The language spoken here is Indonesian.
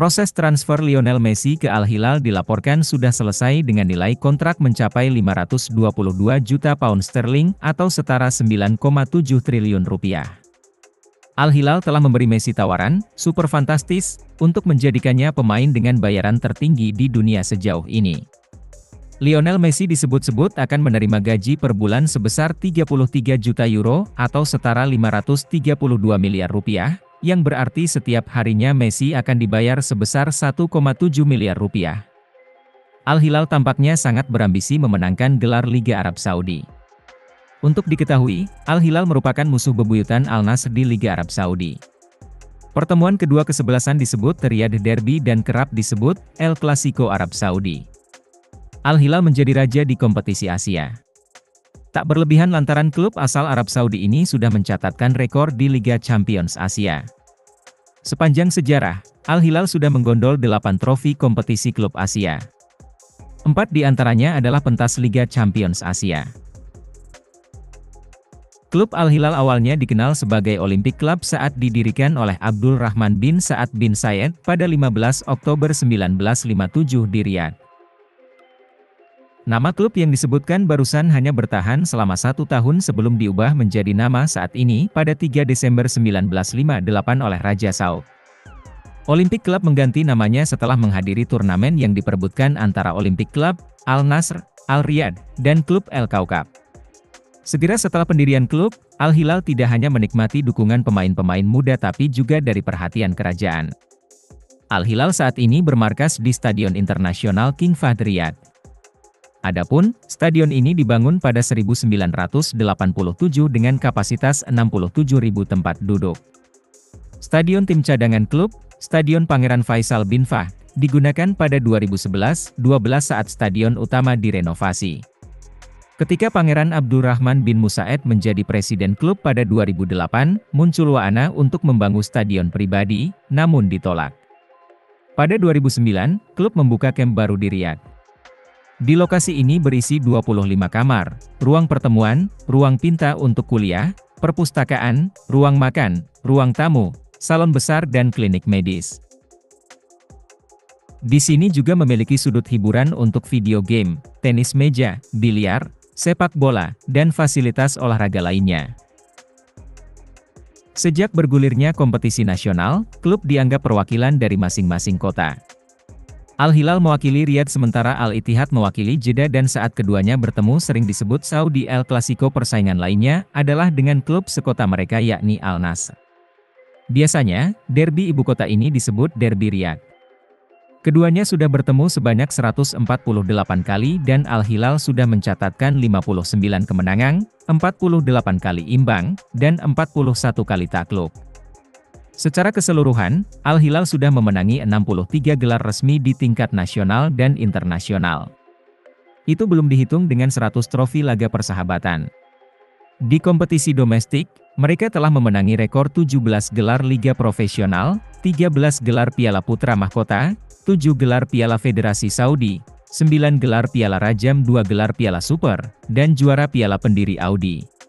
Proses transfer Lionel Messi ke Al Hilal dilaporkan sudah selesai dengan nilai kontrak mencapai 522 juta pound sterling atau setara 9,7 triliun rupiah. Al Hilal telah memberi Messi tawaran, super fantastis, untuk menjadikannya pemain dengan bayaran tertinggi di dunia sejauh ini. Lionel Messi disebut-sebut akan menerima gaji per bulan sebesar 33 juta euro atau setara 532 miliar rupiah, yang berarti setiap harinya Messi akan dibayar sebesar 1,7 miliar rupiah. Al-Hilal tampaknya sangat berambisi memenangkan gelar Liga Arab Saudi. Untuk diketahui, Al-Hilal merupakan musuh bebuyutan Al-Nasr di Liga Arab Saudi. Pertemuan kedua kesebelasan disebut Riyadh Derby dan kerap disebut El Clasico Arab Saudi. Al-Hilal menjadi raja di kompetisi Asia. Tak berlebihan lantaran klub asal Arab Saudi ini sudah mencatatkan rekor di Liga Champions Asia. Sepanjang sejarah, Al-Hilal sudah menggondol 8 trofi kompetisi klub Asia. Empat di antaranya adalah pentas Liga Champions Asia. Klub Al-Hilal awalnya dikenal sebagai Olympic Club saat didirikan oleh Abdul Rahman bin Sa'ad bin Sayed pada 15 Oktober 1957 di Riyadh. Nama klub yang disebutkan barusan hanya bertahan selama satu tahun sebelum diubah menjadi nama saat ini pada 3 Desember 1958 oleh Raja Saud. Olympic Club mengganti namanya setelah menghadiri turnamen yang diperebutkan antara Olympic Club, Al Nasr, Al Riyadh, dan klub El Kaukab. Segera setelah pendirian klub, Al Hilal tidak hanya menikmati dukungan pemain-pemain muda tapi juga dari perhatian kerajaan. Al Hilal saat ini bermarkas di Stadion Internasional King Fahd Riyadh. Adapun, stadion ini dibangun pada 1987 dengan kapasitas 67.000 tempat duduk. Stadion tim cadangan klub, Stadion Pangeran Faisal bin Fahd, digunakan pada 2011-12 saat stadion utama direnovasi. Ketika Pangeran Abdurrahman bin Musaid menjadi presiden klub pada 2008, muncul wahana untuk membangun stadion pribadi, namun ditolak. Pada 2009, klub membuka kamp baru di Riyadh. Di lokasi ini berisi 25 kamar, ruang pertemuan, ruang pinta untuk kuliah, perpustakaan, ruang makan, ruang tamu, salon besar dan klinik medis. Di sini juga memiliki sudut hiburan untuk video game, tenis meja, biliar, sepak bola, dan fasilitas olahraga lainnya. Sejak bergulirnya kompetisi nasional, klub dianggap perwakilan dari masing-masing kota. Al-Hilal mewakili Riyadh sementara Al-Ittihad mewakili Jeddah dan saat keduanya bertemu sering disebut Saudi El Clasico persaingan lainnya adalah dengan klub sekota mereka yakni Al-Nasr. Biasanya, derby ibu kota ini disebut Derby Riyadh. Keduanya sudah bertemu sebanyak 148 kali dan Al-Hilal sudah mencatatkan 59 kemenangan, 48 kali imbang, dan 41 kali takluk. Secara keseluruhan, Al-Hilal sudah memenangi 63 gelar resmi di tingkat nasional dan internasional. Itu belum dihitung dengan 100 trofi laga persahabatan. Di kompetisi domestik, mereka telah memenangi rekor 17 gelar Liga Profesional, 13 gelar Piala Putra Mahkota, 7 gelar Piala Federasi Saudi, 9 gelar Piala Rajam 2 gelar Piala Super, dan juara Piala Pendiri Audi.